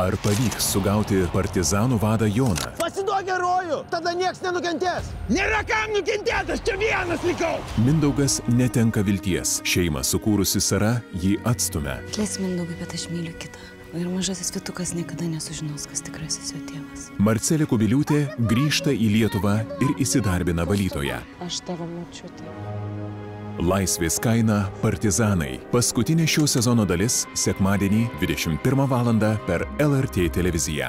Ar pavyks sugauti partizanų vadą Joną? Pasiduok herojų, tada nieks nenukentės. Nėra kam nukentėti, aš čia vienas likau. Mindaugas netenka vilties. Šeimą sukūrusi Sara jį atstumia. Atleisk Mindaugai, bet aš myliu kitą. Ir mažasis Vitukas niekada nesužinos, kas tikrasis jo tėvas. Marcelė Kubiliūtė grįžta į Lietuvą ir įsidarbina valytoje. Aš tavo močiutė. Laisvės kaina - partizanai. Paskutinė šio sezono dalis - sekmadienį 21 val. per LRT televiziją.